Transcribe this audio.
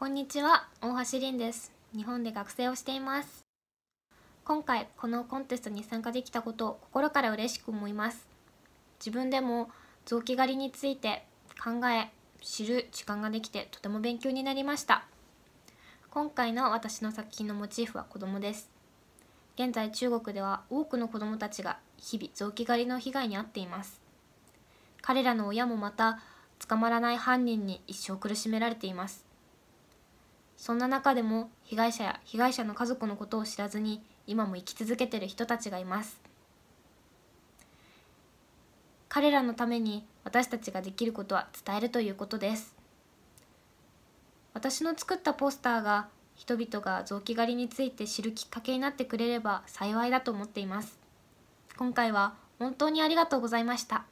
こんにちは大橋凛です。日本で学生をしています。今回このコンテストに参加できたことを心から嬉しく思います。自分でも臓器狩りについて考え知る時間ができてとても勉強になりました。今回の私の作品のモチーフは子供です。現在中国では多くの子供たちが日々臓器狩りの被害に遭っています。彼らの親もまた捕まらない犯人に一生苦しめられています。そんな中でも被害者や被害者の家族のことを知らずに今も生き続けている人たちがいます。彼らのために私たちができることは伝えるということです。私の作ったポスターが人々が臓器狩りについて知るきっかけになってくれれば幸いだと思っています。今回は本当にありがとうございました。